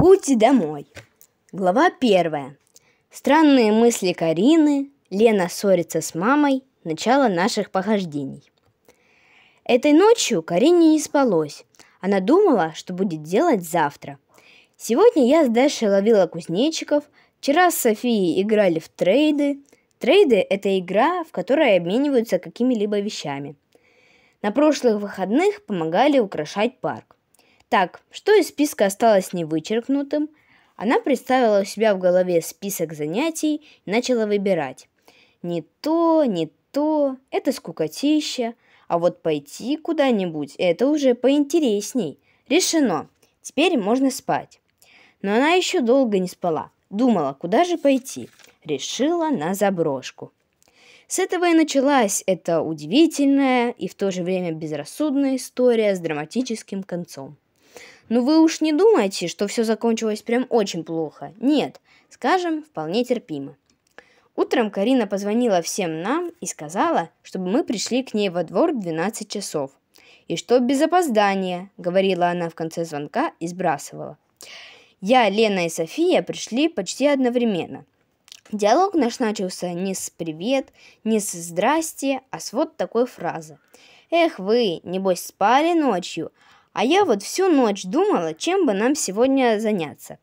Путь домой. Глава первая. Странные мысли Карины. Лена ссорится с мамой. Начало наших похождений. Этой ночью Карине не спалось. Она думала, что будет делать завтра. Сегодня я с Дашей ловила кузнечиков. Вчера с Софией играли в трейды. Трейды – это игра, в которой обмениваются какими-либо вещами. На прошлых выходных помогали украшать парк. Так, что из списка осталось невычеркнутым? Она представила у себя в голове список занятий и начала выбирать. Не то, не то, это скукотища, а вот пойти куда-нибудь – это уже поинтересней. Решено, теперь можно спать. Но она еще долго не спала, думала, куда же пойти. Решила на заброшку. С этого и началась эта удивительная и в то же время безрассудная история с драматическим концом. Ну вы уж не думайте, что все закончилось прям очень плохо. Нет, скажем, вполне терпимо. Утром Карина позвонила всем нам и сказала, чтобы мы пришли к ней во двор в 12 часов. И что без опоздания, говорила она в конце звонка и сбрасывала. Я, Лена и София пришли почти одновременно. Диалог наш начался не с «привет», не с «здрасте», а с вот такой фразы. «Эх вы, небось спали ночью, а я вот всю ночь думала, чем бы нам сегодня заняться.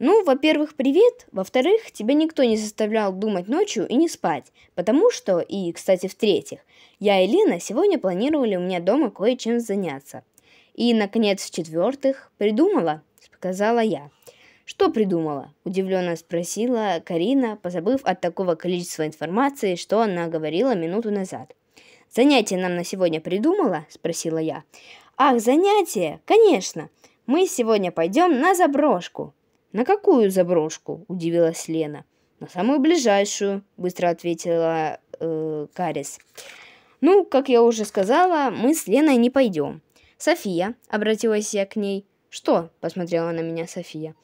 Ну, во-первых, привет. Во-вторых, тебя никто не заставлял думать ночью и не спать. Потому что, и, кстати, в-третьих, я и Лена сегодня планировали у меня дома кое-чем заняться. И, наконец, в-четвертых, придумала, сказала я. Что придумала? Удивленно спросила Карина, позабыв от такого количества информации, что она говорила минуту назад. Занятие нам на сегодня придумала? Спросила я. Ах, занятие? Конечно. Мы сегодня пойдем на заброшку. На какую заброшку? Удивилась Лена. На самую ближайшую, быстро ответила э, Карис. Ну, как я уже сказала, мы с Леной не пойдем. София, обратилась я к ней. Что? Посмотрела на меня София.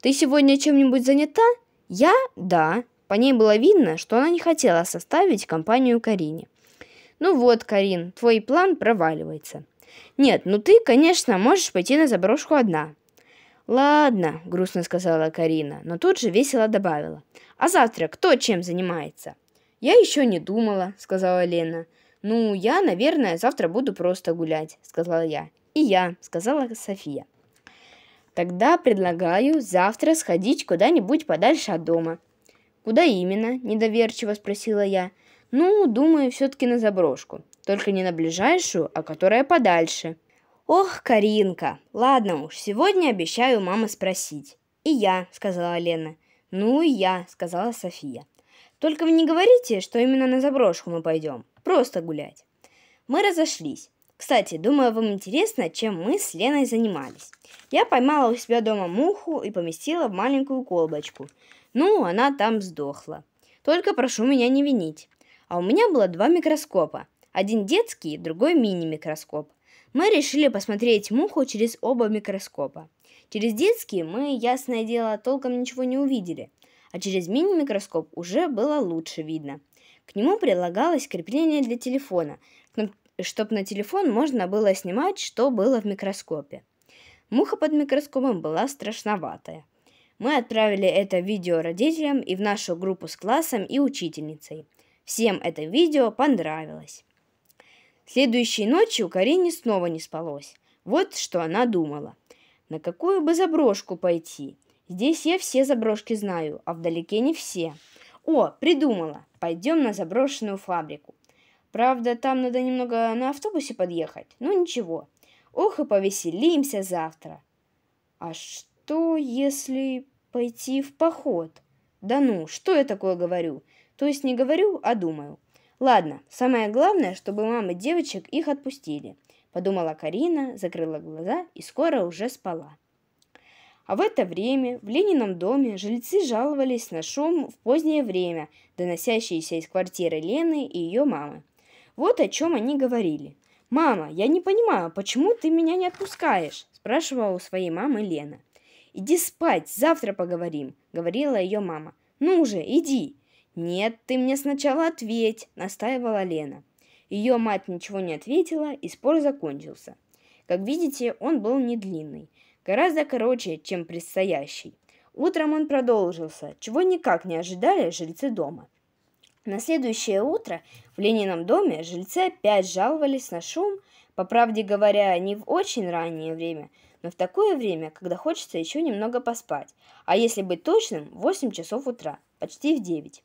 Ты сегодня чем-нибудь занята? Я? Да. По ней было видно, что она не хотела составить компанию Карине. Ну вот, Карин, твой план проваливается. Нет, ну ты, конечно, можешь пойти на заброшку одна. Ладно, грустно сказала Карина, но тут же весело добавила. А завтра кто чем занимается? Я еще не думала, сказала Лена. Ну, я, наверное, завтра буду просто гулять, сказала я. И я, сказала София. Тогда предлагаю завтра сходить куда-нибудь подальше от дома. Куда именно? недоверчиво спросила я. Ну, думаю, все-таки на заброшку. Только не на ближайшую, а которая подальше. Ох, Каринка, ладно уж, сегодня обещаю мама спросить. И я, сказала Лена. Ну и я, сказала София. Только вы не говорите, что именно на заброшку мы пойдем. Просто гулять. Мы разошлись. Кстати, думаю, вам интересно, чем мы с Леной занимались. Я поймала у себя дома муху и поместила в маленькую колбочку. Ну, она там сдохла. Только прошу меня не винить. А у меня было два микроскопа. Один детский, другой мини-микроскоп. Мы решили посмотреть муху через оба микроскопа. Через детский мы, ясное дело, толком ничего не увидели, а через мини-микроскоп уже было лучше видно. К нему прилагалось крепление для телефона, чтобы на телефон можно было снимать, что было в микроскопе. Муха под микроскопом была страшноватая. Мы отправили это видео родителям и в нашу группу с классом и учительницей. Всем это видео понравилось. Следующей ночью Карине снова не спалось. Вот что она думала. На какую бы заброшку пойти? Здесь я все заброшки знаю, а вдалеке не все. О, придумала. Пойдем на заброшенную фабрику. Правда, там надо немного на автобусе подъехать. Ну ничего. Ох и повеселимся завтра. А что, если пойти в поход? Да ну, что я такое говорю? То есть не говорю, а думаю. Ладно, самое главное, чтобы мамы девочек их отпустили, подумала Карина, закрыла глаза и скоро уже спала. А в это время в Ленином доме жильцы жаловались на шум в позднее время, доносящийся из квартиры Лены и ее мамы. Вот о чем они говорили. «Мама, я не понимаю, почему ты меня не отпускаешь?» – спрашивала у своей мамы Лена. «Иди спать, завтра поговорим», – говорила ее мама. «Ну же, иди!» «Нет, ты мне сначала ответь», — настаивала Лена. Ее мать ничего не ответила, и спор закончился. Как видите, он был не длинный. гораздо короче, чем предстоящий. Утром он продолжился, чего никак не ожидали жильцы дома. На следующее утро в Ленином доме жильцы опять жаловались на шум, по правде говоря, не в очень раннее время, но в такое время, когда хочется еще немного поспать, а если быть точным, в 8 часов утра, почти в 9.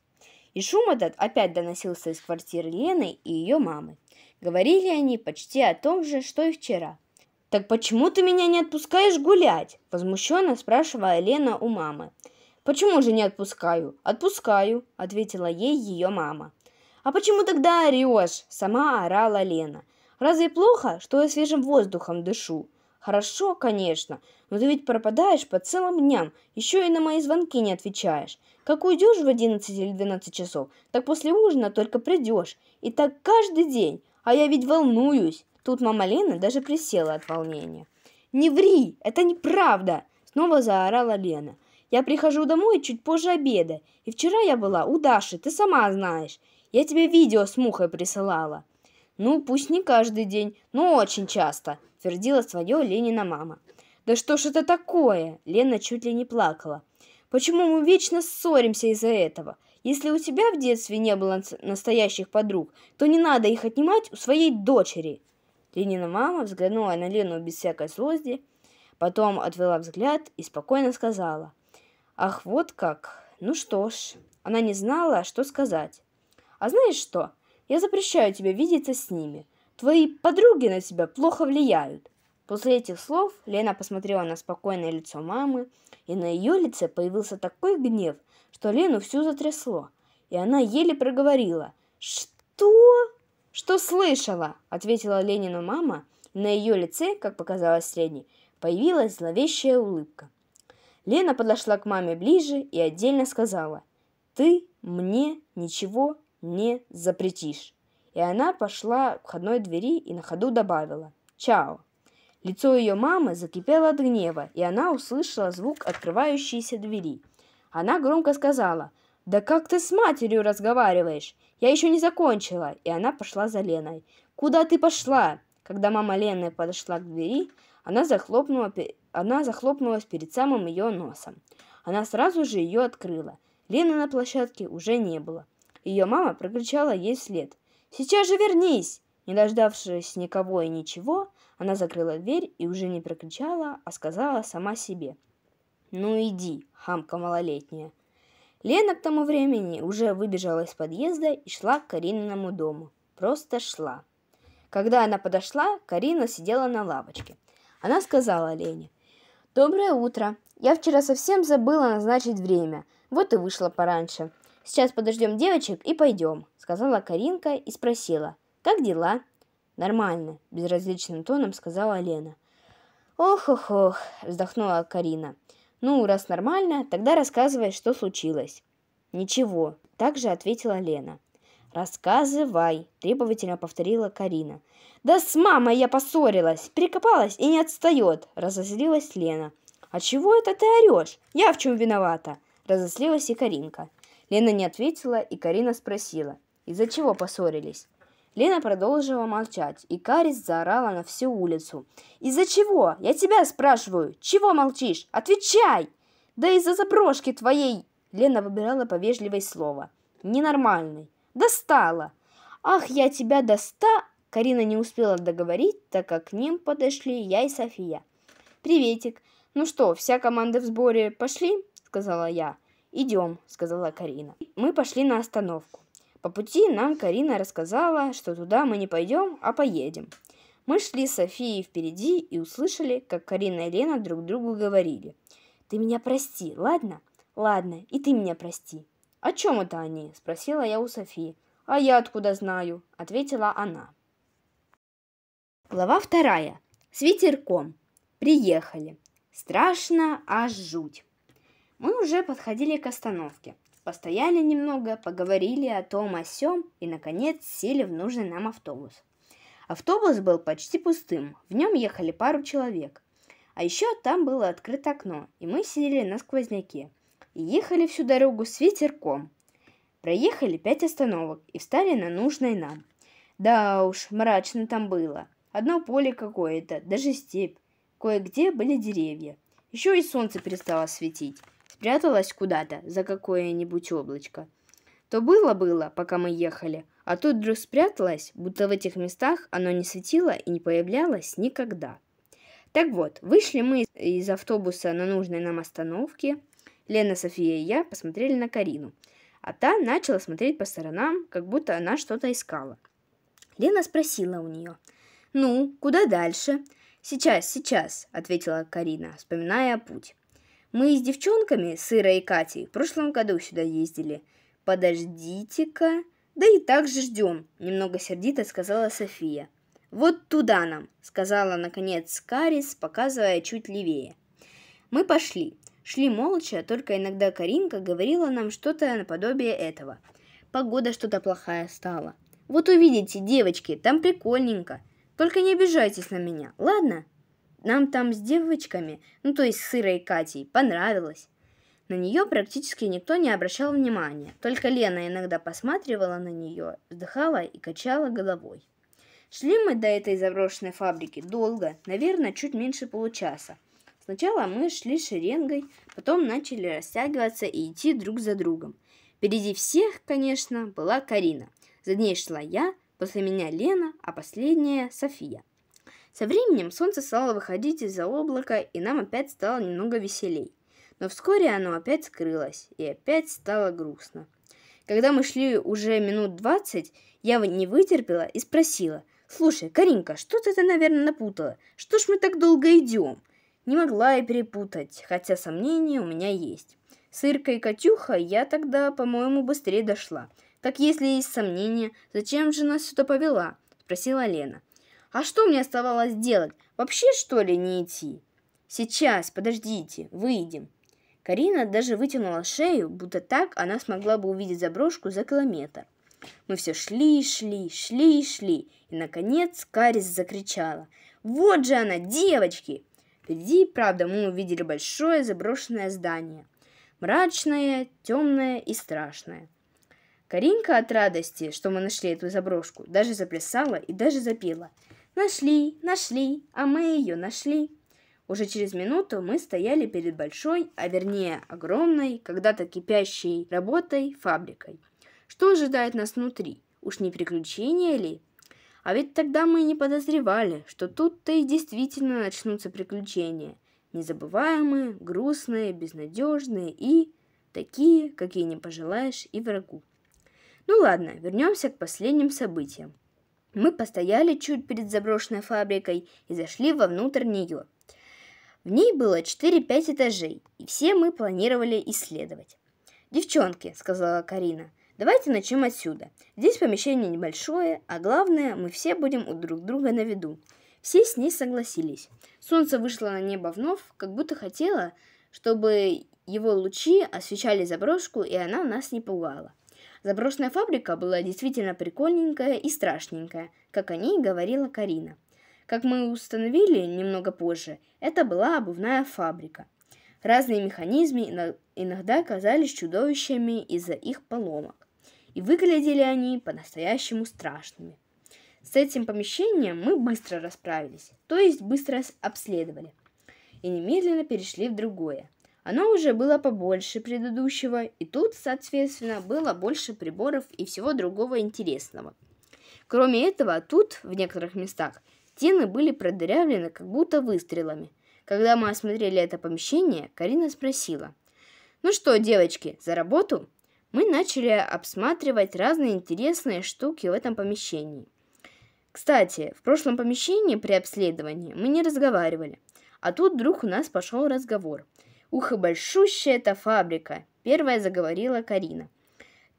И шум этот опять доносился из квартиры Лены и ее мамы. Говорили они почти о том же, что и вчера. «Так почему ты меня не отпускаешь гулять?» – возмущенно спрашивала Лена у мамы. «Почему же не отпускаю?» «Отпускаю», – ответила ей ее мама. «А почему тогда орешь?» – сама орала Лена. «Разве плохо, что я свежим воздухом дышу?» «Хорошо, конечно, но ты ведь пропадаешь по целым дням, еще и на мои звонки не отвечаешь. Как уйдешь в 11 или 12 часов, так после ужина только придешь. И так каждый день. А я ведь волнуюсь. Тут мама Лена даже присела от волнения. «Не ври! Это неправда!» Снова заорала Лена. «Я прихожу домой чуть позже обеда. И вчера я была у Даши, ты сама знаешь. Я тебе видео с мухой присылала». «Ну, пусть не каждый день, но очень часто», твердила свое Ленина мама. «Да что ж это такое?» Лена чуть ли не плакала. Почему мы вечно ссоримся из-за этого? Если у тебя в детстве не было настоящих подруг, то не надо их отнимать у своей дочери. Ленина мама взглянула на Лену без всякой злости, потом отвела взгляд и спокойно сказала. «Ах, вот как! Ну что ж». Она не знала, что сказать. «А знаешь что? Я запрещаю тебе видеться с ними. Твои подруги на тебя плохо влияют. После этих слов Лена посмотрела на спокойное лицо мамы, и на ее лице появился такой гнев, что Лену всю затрясло, и она еле проговорила. «Что?» «Что слышала?» — ответила Ленина мама, и на ее лице, как показалось средней, появилась зловещая улыбка. Лена подошла к маме ближе и отдельно сказала, «Ты мне ничего не запретишь». И она пошла к входной двери и на ходу добавила, «Чао». Лицо ее мамы закипело от гнева, и она услышала звук открывающейся двери. Она громко сказала, «Да как ты с матерью разговариваешь? Я еще не закончила!» И она пошла за Леной. «Куда ты пошла?» Когда мама Лены подошла к двери, она, захлопнула, она захлопнулась перед самым ее носом. Она сразу же ее открыла. Лены на площадке уже не было. Ее мама прокричала ей вслед. «Сейчас же вернись!» Не дождавшись никого и ничего, она закрыла дверь и уже не прокричала, а сказала сама себе. «Ну иди, хамка малолетняя». Лена к тому времени уже выбежала из подъезда и шла к Карининому дому. Просто шла. Когда она подошла, Карина сидела на лавочке. Она сказала Лене. «Доброе утро. Я вчера совсем забыла назначить время. Вот и вышла пораньше. Сейчас подождем девочек и пойдем», — сказала Каринка и спросила. «Как дела?» «Нормально», – безразличным тоном сказала Лена. «Ох-ох-ох», – вздохнула Карина. «Ну, раз нормально, тогда рассказывай, что случилось». «Ничего», – также ответила Лена. «Рассказывай», – требовательно повторила Карина. «Да с мамой я поссорилась, прикопалась и не отстает», – разозлилась Лена. «А чего это ты орешь? Я в чем виновата?» – разозлилась и Каринка. Лена не ответила, и Карина спросила, из-за чего поссорились. Лена продолжила молчать, и Карис заорала на всю улицу. «Из-за чего? Я тебя спрашиваю! Чего молчишь? Отвечай!» «Да из-за заброшки твоей!» Лена выбирала повежливое слово. «Ненормальный! Достала!» «Ах, я тебя доста...» Карина не успела договорить, так как к ним подошли я и София. «Приветик! Ну что, вся команда в сборе пошли?» Сказала я. «Идем», — сказала Карина. Мы пошли на остановку. По пути нам Карина рассказала, что туда мы не пойдем, а поедем. Мы шли с Софией впереди и услышали, как Карина и Лена друг другу говорили. «Ты меня прости, ладно?» «Ладно, и ты меня прости». «О чем это они?» – спросила я у Софии. «А я откуда знаю?» – ответила она. Глава вторая. С ветерком. Приехали. Страшно, аж жуть. Мы уже подходили к остановке. Постояли немного, поговорили о том, о сём и, наконец, сели в нужный нам автобус. Автобус был почти пустым, в нем ехали пару человек. А еще там было открыто окно, и мы сидели на сквозняке. И ехали всю дорогу с ветерком. Проехали пять остановок и встали на нужной нам. Да уж, мрачно там было. Одно поле какое-то, даже степь. Кое-где были деревья. Еще и солнце перестало светить. Спряталось куда-то за какое-нибудь облачко. То было-было, пока мы ехали, а тут вдруг спряталось, будто в этих местах оно не светило и не появлялось никогда. Так вот, вышли мы из автобуса на нужной нам остановке. Лена, София и я посмотрели на Карину. А та начала смотреть по сторонам, как будто она что-то искала. Лена спросила у нее. «Ну, куда дальше?» «Сейчас, сейчас», — ответила Карина, вспоминая путь. «Мы с девчонками, с Ирой и Катей, в прошлом году сюда ездили. Подождите-ка...» «Да и так же ждем», — немного сердито сказала София. «Вот туда нам», — сказала, наконец, Карис, показывая чуть левее. Мы пошли. Шли молча, только иногда Каринка говорила нам что-то наподобие этого. Погода что-то плохая стала. «Вот увидите, девочки, там прикольненько. Только не обижайтесь на меня, ладно?» Нам там с девочками, ну то есть с Ирой и Катей, понравилось. На нее практически никто не обращал внимания, только Лена иногда посматривала на нее, вздыхала и качала головой. Шли мы до этой заброшенной фабрики долго, наверное, чуть меньше получаса. Сначала мы шли шеренгой, потом начали растягиваться и идти друг за другом. Впереди всех, конечно, была Карина. За ней шла я, после меня Лена, а последняя София. Со временем солнце стало выходить из-за облака, и нам опять стало немного веселей. Но вскоре оно опять скрылось, и опять стало грустно. Когда мы шли уже минут двадцать, я не вытерпела и спросила, «Слушай, Каринка, что ты, наверное, напутала? Что ж мы так долго идем?» Не могла я перепутать, хотя сомнения у меня есть. С Иркой и Катюха я тогда, по-моему, быстрее дошла. Так если есть сомнения, зачем же нас сюда повела? Спросила Лена. А что мне оставалось делать? Вообще, что ли, не идти? Сейчас, подождите, выйдем. Карина даже вытянула шею, будто так она смогла бы увидеть заброшку за километр. Мы все шли, шли, шли, шли, и, наконец, Карис закричала. «Вот же она, девочки!» Впереди, правда, мы увидели большое заброшенное здание. Мрачное, темное и страшное. Каринка от радости, что мы нашли эту заброшку, даже заплясала и даже запела. «Нашли, нашли, а мы ее нашли!» Уже через минуту мы стояли перед большой, а вернее огромной, когда-то кипящей работой фабрикой. Что ожидает нас внутри? Уж не приключения ли? А ведь тогда мы не подозревали, что тут-то и действительно начнутся приключения. Незабываемые, грустные, безнадежные и такие, какие не пожелаешь и врагу. Ну ладно, вернемся к последним событиям. Мы постояли чуть перед заброшенной фабрикой и зашли вовнутрь нее – в ней было 4-5 этажей, и все мы планировали исследовать. «Девчонки», — сказала Карина, — «давайте начнем отсюда. Здесь помещение небольшое, а главное, мы все будем у друг друга на виду». Все с ней согласились. Солнце вышло на небо вновь, как будто хотело, чтобы его лучи освещали заброшку, и она нас не пугала. Заброшенная фабрика была действительно прикольненькая и страшненькая, как о ней говорила Карина. Как мы установили немного позже, это была обувная фабрика. Разные механизмы иногда казались чудовищами из-за их поломок. И выглядели они по-настоящему страшными. С этим помещением мы быстро расправились, то есть быстро обследовали. И немедленно перешли в другое. Оно уже было побольше предыдущего, и тут, соответственно, было больше приборов и всего другого интересного. Кроме этого, тут, в некоторых местах, Стены были продырявлены, как будто выстрелами. Когда мы осмотрели это помещение, Карина спросила. «Ну что, девочки, за работу?» Мы начали обсматривать разные интересные штуки в этом помещении. Кстати, в прошлом помещении при обследовании мы не разговаривали. А тут вдруг у нас пошел разговор. «Ух, и большущая эта фабрика!» Первая заговорила Карина.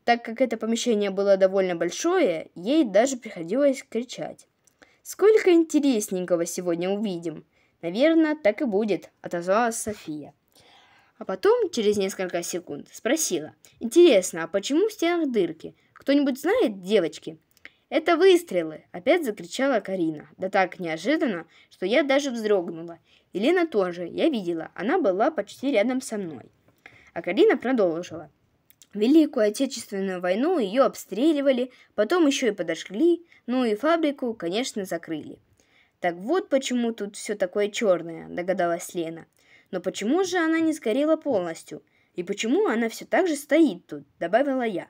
Так как это помещение было довольно большое, ей даже приходилось кричать. Сколько интересненького сегодня увидим. Наверное, так и будет, отозвалась София. А потом, через несколько секунд, спросила. Интересно, а почему в стенах дырки? Кто-нибудь знает, девочки? Это выстрелы, опять закричала Карина. Да так неожиданно, что я даже вздрогнула. Елена тоже, я видела, она была почти рядом со мной. А Карина продолжила. Великую Отечественную войну ее обстреливали, потом еще и подожгли, ну и фабрику, конечно, закрыли. Так вот почему тут все такое черное, догадалась Лена. Но почему же она не сгорела полностью? И почему она все так же стоит тут, добавила я.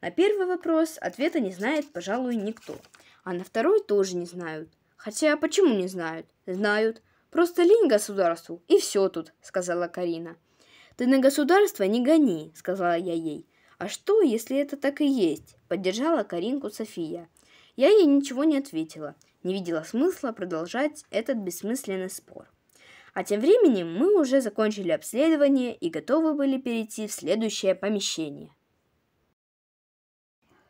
На первый вопрос ответа не знает, пожалуй, никто. А на второй тоже не знают. Хотя почему не знают? Знают. Просто лень государству, и все тут, сказала Карина. Ты на государство не гони, сказала я ей. А что, если это так и есть? Поддержала Каринку София. Я ей ничего не ответила, не видела смысла продолжать этот бессмысленный спор. А тем временем мы уже закончили обследование и готовы были перейти в следующее помещение.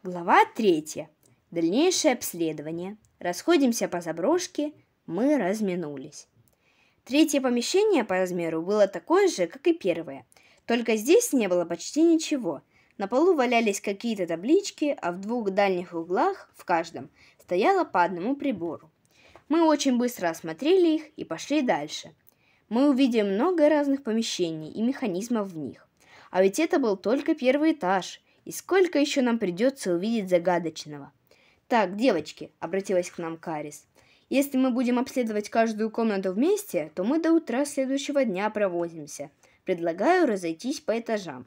Глава третья. Дальнейшее обследование. Расходимся по заброшке. Мы разминулись. Третье помещение по размеру было такое же, как и первое. Только здесь не было почти ничего. На полу валялись какие-то таблички, а в двух дальних углах, в каждом, стояло по одному прибору. Мы очень быстро осмотрели их и пошли дальше. Мы увидим много разных помещений и механизмов в них. А ведь это был только первый этаж, и сколько еще нам придется увидеть загадочного. Так, девочки, обратилась к нам Карис, если мы будем обследовать каждую комнату вместе, то мы до утра следующего дня провозимся. Предлагаю разойтись по этажам.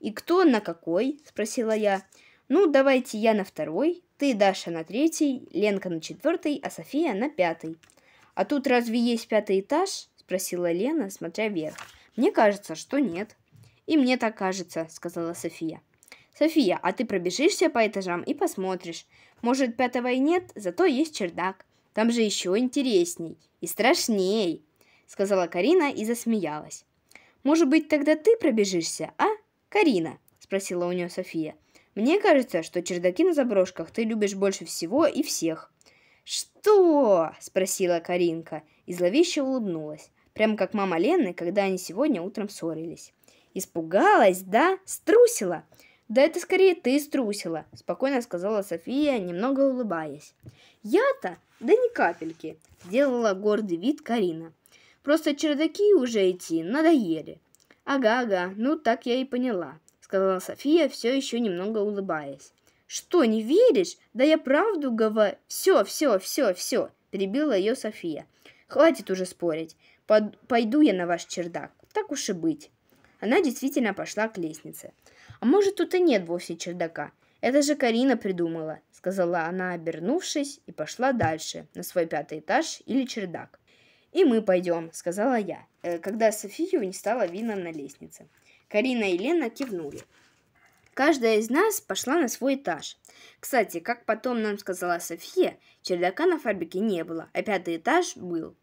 И кто на какой? спросила я. Ну, давайте я на второй, ты, Даша, на третий, Ленка на четвертый, а София на пятый. А тут разве есть пятый этаж? спросила Лена, смотря вверх. Мне кажется, что нет. И мне так кажется, сказала София. София, а ты пробежишься по этажам и посмотришь. Может, пятого и нет, зато есть чердак. Там же еще интересней и страшней, сказала Карина и засмеялась. Может быть, тогда ты пробежишься, а, Карина? спросила у нее София. Мне кажется, что чердаки на заброшках ты любишь больше всего и всех. Что? спросила Каринка и зловеще улыбнулась, прямо как мама Лены, когда они сегодня утром ссорились. Испугалась, да? Струсила? Да это скорее ты струсила, спокойно сказала София, немного улыбаясь. Я-то, да ни капельки, сделала гордый вид Карина. Просто чердаки уже идти надоели. Ага, ага, ну так я и поняла, сказала София, все еще немного улыбаясь. Что, не веришь? Да я правду говорю. Все, все, все, все, перебила ее София. Хватит уже спорить. Под... Пойду я на ваш чердак. Так уж и быть. Она действительно пошла к лестнице. А может, тут и нет вовсе чердака. Это же Карина придумала, сказала она, обернувшись, и пошла дальше, на свой пятый этаж или чердак. И мы пойдем, сказала я, э, когда Софию не стало видно на лестнице. Карина и Лена кивнули. Каждая из нас пошла на свой этаж. Кстати, как потом нам сказала София, чердака на фабрике не было, а пятый этаж был.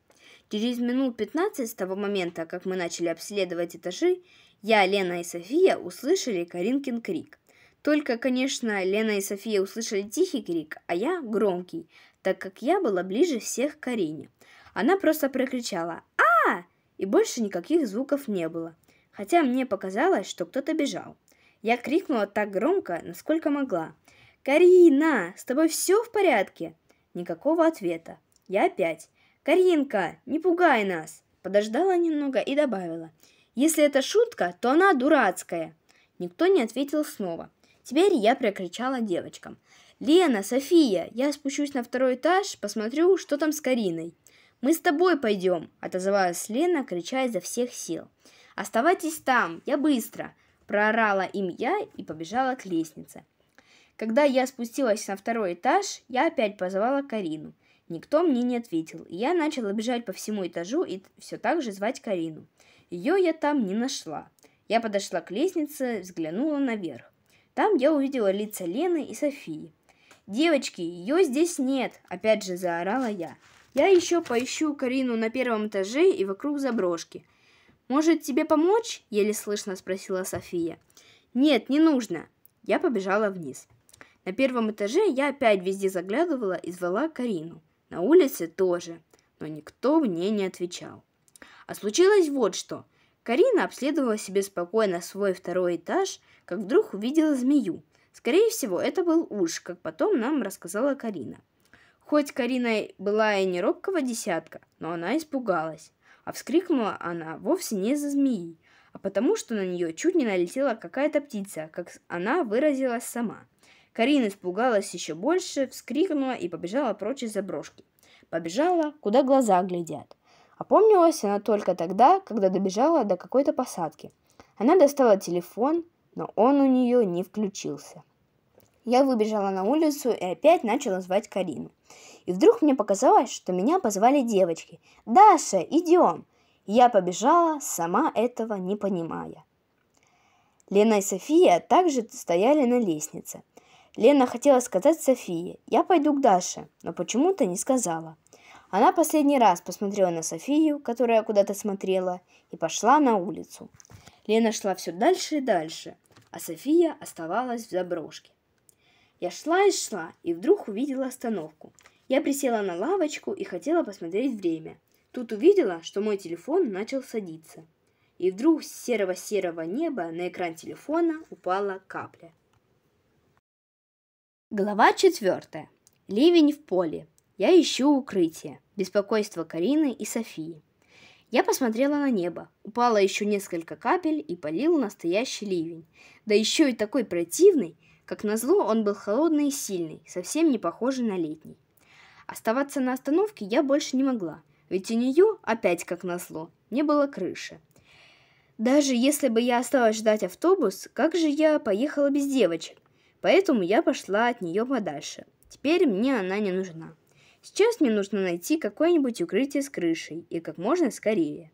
Через минут 15 с того момента, как мы начали обследовать этажи, я, Лена и София услышали Каринкин крик. Только, конечно, Лена и София услышали тихий крик, а я громкий, так как я была ближе всех к Карине. Она просто прокричала а, И больше никаких звуков не было. Хотя мне показалось, что кто-то бежал. Я крикнула так громко, насколько могла. «Карина, с тобой все в порядке?» Никакого ответа. Я опять. «Каринка, не пугай нас!» Подождала немного и добавила. Если это шутка, то она дурацкая. Никто не ответил снова. Теперь я прокричала девочкам. «Лена, София, я спущусь на второй этаж, посмотрю, что там с Кариной». «Мы с тобой пойдем», — отозвалась Лена, крича изо всех сил. «Оставайтесь там, я быстро», — проорала им я и побежала к лестнице. Когда я спустилась на второй этаж, я опять позвала Карину. Никто мне не ответил, и я начала бежать по всему этажу и все так же звать Карину. Ее я там не нашла. Я подошла к лестнице, взглянула наверх. Там я увидела лица Лены и Софии. «Девочки, ее здесь нет!» – опять же заорала я. «Я еще поищу Карину на первом этаже и вокруг заброшки. Может, тебе помочь?» – еле слышно спросила София. «Нет, не нужно!» Я побежала вниз. На первом этаже я опять везде заглядывала и звала Карину. На улице тоже, но никто мне не отвечал. А случилось вот что. Карина обследовала себе спокойно свой второй этаж, как вдруг увидела змею. Скорее всего, это был уж, как потом нам рассказала Карина. Хоть Карина была и не робкого десятка, но она испугалась. А вскрикнула она вовсе не за змеи, а потому что на нее чуть не налетела какая-то птица, как она выразилась сама. Карина испугалась еще больше, вскрикнула и побежала прочь из заброшки. Побежала, куда глаза глядят. Опомнилась она только тогда, когда добежала до какой-то посадки. Она достала телефон, но он у нее не включился. Я выбежала на улицу и опять начала звать Карину. И вдруг мне показалось, что меня позвали девочки. «Даша, идем!» Я побежала, сама этого не понимая. Лена и София также стояли на лестнице. Лена хотела сказать Софии, я пойду к Даше, но почему-то не сказала. Она последний раз посмотрела на Софию, которая куда-то смотрела, и пошла на улицу. Лена шла все дальше и дальше, а София оставалась в заброшке. Я шла и шла, и вдруг увидела остановку. Я присела на лавочку и хотела посмотреть время. Тут увидела, что мой телефон начал садиться. И вдруг с серого-серого неба на экран телефона упала капля. Глава четвертая. Ливень в поле. Я ищу укрытие. Беспокойство Карины и Софии. Я посмотрела на небо. Упало еще несколько капель и полил настоящий ливень. Да еще и такой противный. Как назло, он был холодный и сильный, совсем не похожий на летний. Оставаться на остановке я больше не могла – ведь у нее, опять как назло, не было крыши. Даже если бы я осталась ждать автобус, как же я поехала без девочек? Поэтому я пошла от нее подальше. Теперь мне она не нужна. Сейчас мне нужно найти какое-нибудь укрытие с крышей и как можно скорее.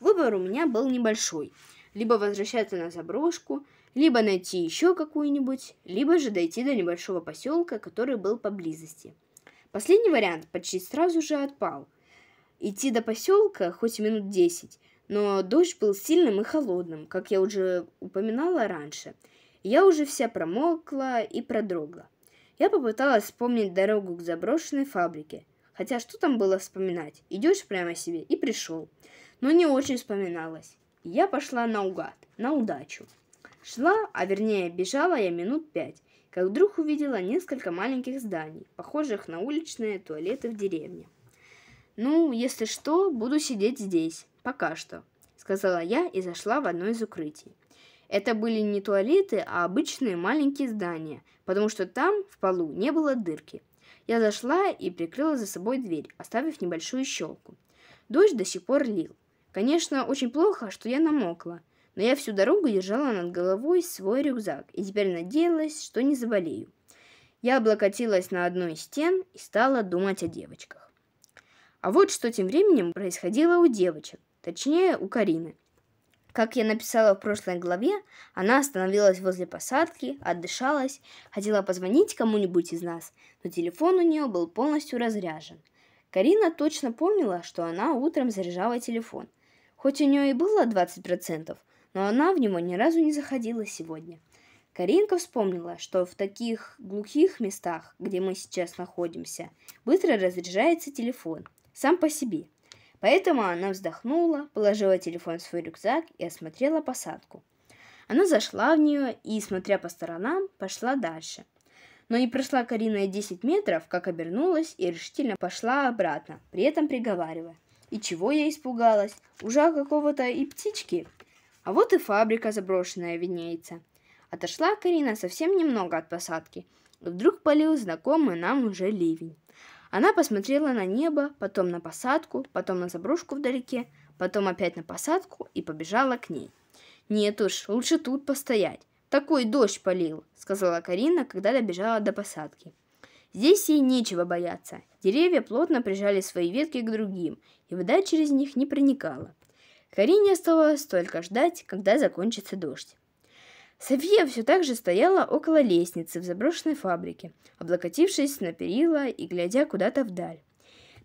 Выбор у меня был небольшой. Либо возвращаться на заброшку, либо найти еще какую-нибудь, либо же дойти до небольшого поселка, который был поблизости. Последний вариант почти сразу же отпал – идти до поселка хоть минут десять, но дождь был сильным и холодным, как я уже упоминала раньше. Я уже вся промокла и продрогла. Я попыталась вспомнить дорогу к заброшенной фабрике. Хотя что там было вспоминать? Идешь прямо себе и пришел. Но не очень вспоминалось. Я пошла наугад, на удачу. Шла, а вернее бежала я минут пять, как вдруг увидела несколько маленьких зданий, похожих на уличные туалеты в деревне. «Ну, если что, буду сидеть здесь. Пока что», — сказала я и зашла в одно из укрытий. Это были не туалеты, а обычные маленькие здания, потому что там, в полу, не было дырки. Я зашла и прикрыла за собой дверь, оставив небольшую щелку. Дождь до сих пор лил. Конечно, очень плохо, что я намокла, но я всю дорогу держала над головой свой рюкзак и теперь надеялась, что не заболею. Я облокотилась на одну из стен и стала думать о девочках. А вот что тем временем происходило у девочек, точнее у Карины. Как я написала в прошлой главе, она остановилась возле посадки, отдышалась, хотела позвонить кому-нибудь из нас, но телефон у нее был полностью разряжен. Карина точно помнила, что она утром заряжала телефон. Хоть у нее и было 20%, но она в него ни разу не заходила сегодня. Каринка вспомнила, что в таких глухих местах, где мы сейчас находимся, быстро разряжается телефон – сам по себе. Поэтому она вздохнула, положила телефон в свой рюкзак и осмотрела посадку. Она зашла в нее и, смотря по сторонам, пошла дальше. Но не прошла Карина и 10 метров, как обернулась и решительно пошла обратно, при этом приговаривая. И чего я испугалась? Уже какого-то и птички. А вот и фабрика заброшенная виднеется. Отошла Карина совсем немного от посадки. И вдруг полил знакомый нам уже ливень. Она посмотрела на небо, потом на посадку, потом на заброшку вдалеке, потом опять на посадку и побежала к ней. «Нет уж, лучше тут постоять. Такой дождь полил», — сказала Карина, когда добежала до посадки. Здесь ей нечего бояться. Деревья плотно прижали свои ветки к другим, и вода через них не проникала. Карине оставалось только ждать, когда закончится дождь. София все так же стояла около лестницы в заброшенной фабрике, облокотившись на перила и глядя куда-то вдаль.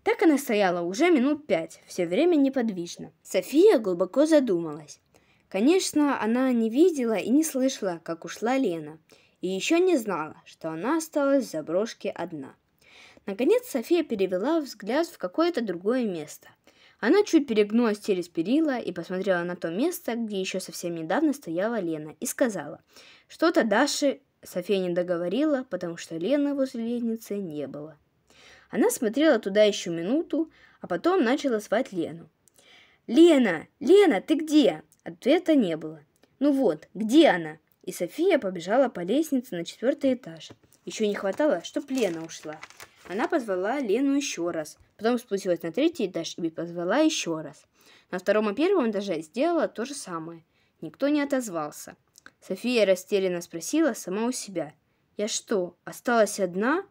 Так она стояла уже минут пять, все время неподвижно. София глубоко задумалась. Конечно, она не видела и не слышала, как ушла Лена, и еще не знала, что она осталась в заброшке одна. Наконец София перевела взгляд в какое-то другое место – она чуть перегнулась через перила и посмотрела на то место, где еще совсем недавно стояла Лена, и сказала, что-то Даши София не договорила, потому что Лены возле лестницы не было. Она смотрела туда еще минуту, а потом начала звать Лену. «Лена! Лена, ты где?» Ответа не было. «Ну вот, где она?» И София побежала по лестнице на четвертый этаж. Еще не хватало, чтоб Лена ушла. Она позвала Лену еще раз, Потом спустилась на третий этаж и позвала еще раз. На втором и первом этаже сделала то же самое. Никто не отозвался. София растерянно спросила сама у себя. «Я что, осталась одна?»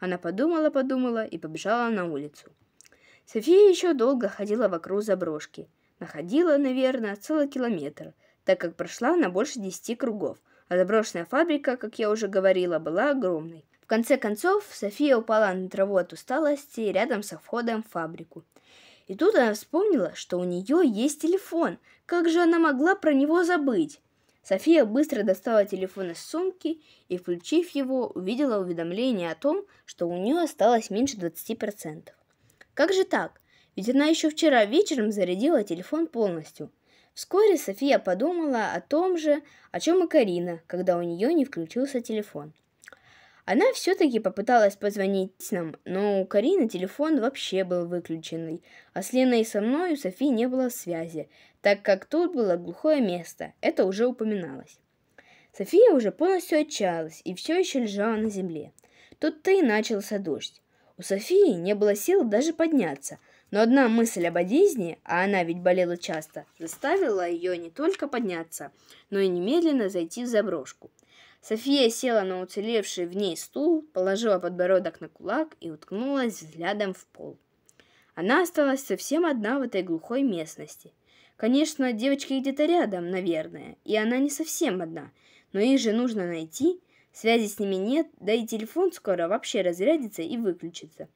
Она подумала-подумала и побежала на улицу. София еще долго ходила вокруг заброшки. Находила, наверное, целый километр, так как прошла на больше десяти кругов, а заброшенная фабрика, как я уже говорила, была огромной. В конце концов, София упала на траву от усталости рядом со входом в фабрику. И тут она вспомнила, что у нее есть телефон. Как же она могла про него забыть? София быстро достала телефон из сумки и, включив его, увидела уведомление о том, что у нее осталось меньше 20%. Как же так? Ведь она еще вчера вечером зарядила телефон полностью. Вскоре София подумала о том же, о чем и Карина, когда у нее не включился телефон. Она все-таки попыталась позвонить нам, но у Карины телефон вообще был выключенный, а с Леной и со мной у Софии не было связи, так как тут было глухое место, это уже упоминалось. София уже полностью отчаялась и все еще лежала на земле. Тут-то и начался дождь. У Софии не было сил даже подняться, но одна мысль об Одизне, а она ведь болела часто, заставила ее не только подняться, но и немедленно зайти в заброшку – София села на уцелевший в ней стул, положила подбородок на кулак и уткнулась взглядом в пол. Она осталась совсем одна в этой глухой местности. Конечно, девочки где-то рядом, наверное, и она не совсем одна, но их же нужно найти, связи с ними нет, да и телефон скоро вообще разрядится и выключится.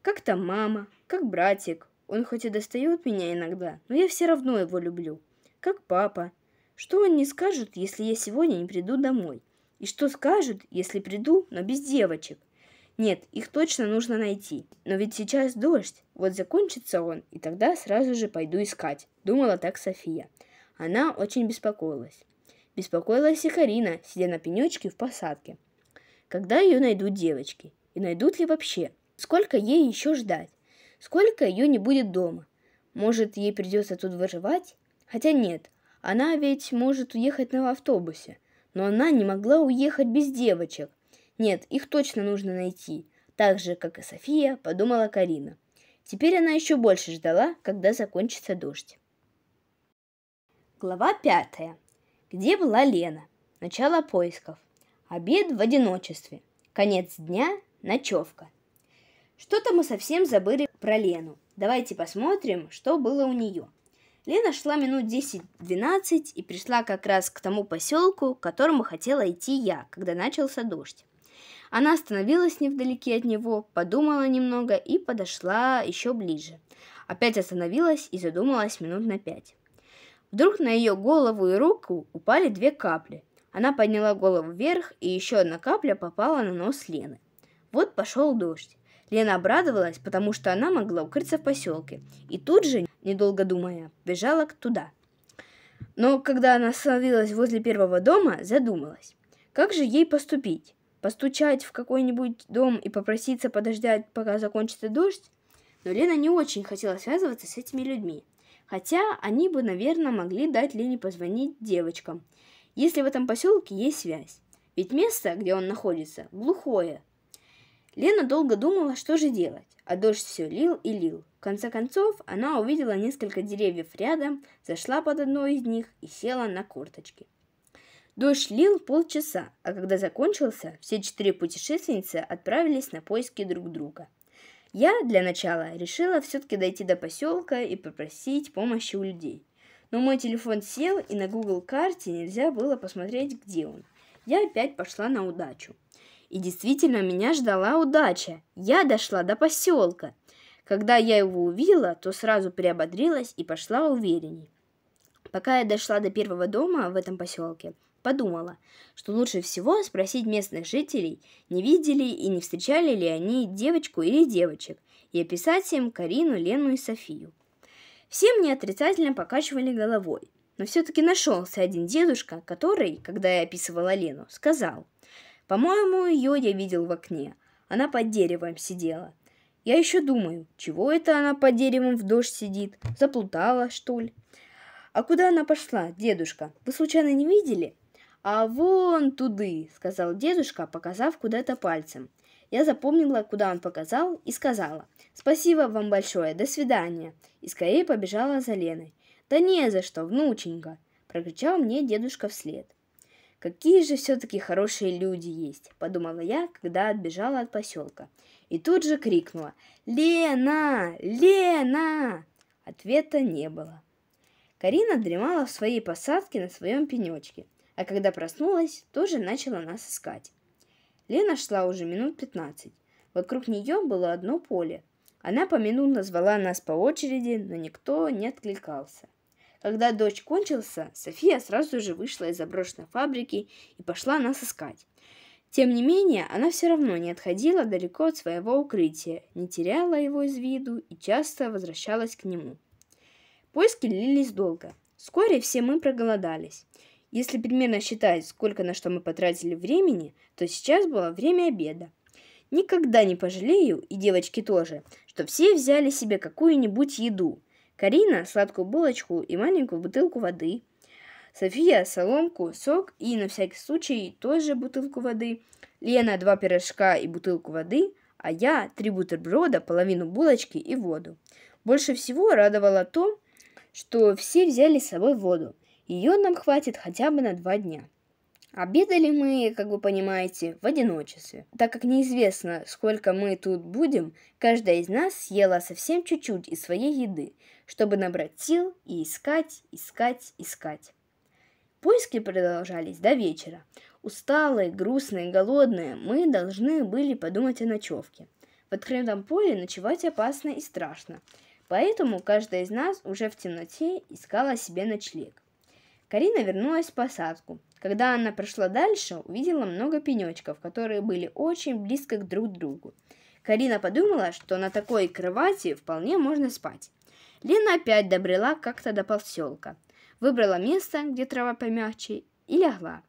Как там мама, как братик, он хоть и достает меня иногда, но я все равно его люблю. Как папа. Что он не скажет, если я сегодня не приду домой? И что скажут, если приду, но без девочек? Нет, их точно нужно найти. Но ведь сейчас дождь. Вот закончится он, и тогда сразу же пойду искать. Думала так София. Она очень беспокоилась. Беспокоилась и Карина, сидя на пенечке в посадке. Когда ее найдут девочки? И найдут ли вообще? Сколько ей еще ждать? Сколько ее не будет дома? Может, ей придется тут выживать? Хотя нет, она ведь может уехать на автобусе но она не могла уехать без девочек. Нет, их точно нужно найти. Так же, как и София, подумала Карина. Теперь она еще больше ждала, когда закончится дождь. Глава пятая. Где была Лена? Начало поисков. Обед в одиночестве. Конец дня. Ночевка. Что-то мы совсем забыли про Лену. Давайте посмотрим, что было у нее. Лена шла минут 10-12 и пришла как раз к тому поселку, к которому хотела идти я, когда начался дождь. Она остановилась невдалеке от него, подумала немного и подошла еще ближе. Опять остановилась и задумалась минут на пять. Вдруг на ее голову и руку упали две капли. Она подняла голову вверх, и еще одна капля попала на нос Лены. Вот пошел дождь. Лена обрадовалась, потому что она могла укрыться в поселке, и тут же, недолго думая, бежала туда. Но когда она остановилась возле первого дома, задумалась, как же ей поступить? Постучать в какой-нибудь дом и попроситься подождать, пока закончится дождь? Но Лена не очень хотела связываться с этими людьми. Хотя они бы, наверное, могли дать Лене позвонить девочкам, если в этом поселке есть связь. Ведь место, где он находится, глухое, Лена долго думала, что же делать, а дождь все лил и лил. В конце концов, она увидела несколько деревьев рядом, зашла под одно из них и села на корточки. Дождь лил полчаса, а когда закончился, все четыре путешественницы отправились на поиски друг друга. Я для начала решила все-таки дойти до поселка и попросить помощи у людей. Но мой телефон сел, и на Google карте нельзя было посмотреть, где он. Я опять пошла на удачу. И действительно, меня ждала удача. Я дошла до поселка. Когда я его увидела, то сразу приободрилась и пошла уверенней. Пока я дошла до первого дома в этом поселке, подумала, что лучше всего спросить местных жителей, не видели и не встречали ли они девочку или девочек, и описать им Карину, Лену и Софию. Все мне отрицательно покачивали головой, но все-таки нашелся один дедушка, который, когда я описывала Лену, сказал – по-моему, ее я видел в окне. Она под деревом сидела. Я еще думаю, чего это она под деревом в дождь сидит? Заплутала, что ли? А куда она пошла, дедушка? Вы случайно не видели? А вон туды, сказал дедушка, показав куда-то пальцем. Я запомнила, куда он показал, и сказала «Спасибо вам большое, до свидания!» и скорее побежала за Леной. «Да не за что, внученька!» – прокричал мне дедушка вслед. Какие же все-таки хорошие люди есть, подумала я, когда отбежала от поселка. И тут же крикнула «Лена! Лена!» Ответа не было. Карина дремала в своей посадке на своем пенечке, а когда проснулась, тоже начала нас искать. Лена шла уже минут пятнадцать. Вокруг нее было одно поле. Она поминутно звала нас по очереди, но никто не откликался. Когда дождь кончился, София сразу же вышла из заброшенной фабрики и пошла нас искать. Тем не менее, она все равно не отходила далеко от своего укрытия, не теряла его из виду и часто возвращалась к нему. Поиски длились долго. Вскоре все мы проголодались. Если примерно считать, сколько на что мы потратили времени, то сейчас было время обеда. Никогда не пожалею, и девочки тоже, что все взяли себе какую-нибудь еду, Карина – сладкую булочку и маленькую бутылку воды. София – соломку, сок и, на всякий случай, тоже бутылку воды. Лена – два пирожка и бутылку воды, а я – три бутерброда, половину булочки и воду. Больше всего радовало то, что все взяли с собой воду. Ее нам хватит хотя бы на два дня. Обедали мы, как вы понимаете, в одиночестве. Так как неизвестно, сколько мы тут будем, каждая из нас съела совсем чуть-чуть из своей еды, чтобы набрать сил и искать, искать, искать. Поиски продолжались до вечера. Усталые, грустные, голодные, мы должны были подумать о ночевке. В открытом поле ночевать опасно и страшно, поэтому каждая из нас уже в темноте искала себе ночлег. Карина вернулась в посадку. Когда она прошла дальше, увидела много пенечков, которые были очень близко к друг другу. Карина подумала, что на такой кровати вполне можно спать. Лена опять добрела как-то до поселка. Выбрала место, где трава помягче, и легла.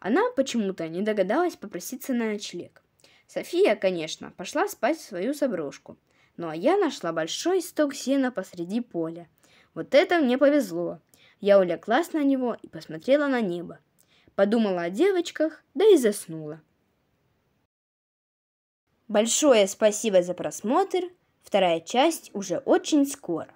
Она почему-то не догадалась попроситься на ночлег. София, конечно, пошла спать в свою заброшку. Ну а я нашла большой сток сена посреди поля. Вот это мне повезло. Я улеглась на него и посмотрела на небо. Подумала о девочках, да и заснула. Большое спасибо за просмотр. Вторая часть уже очень скоро.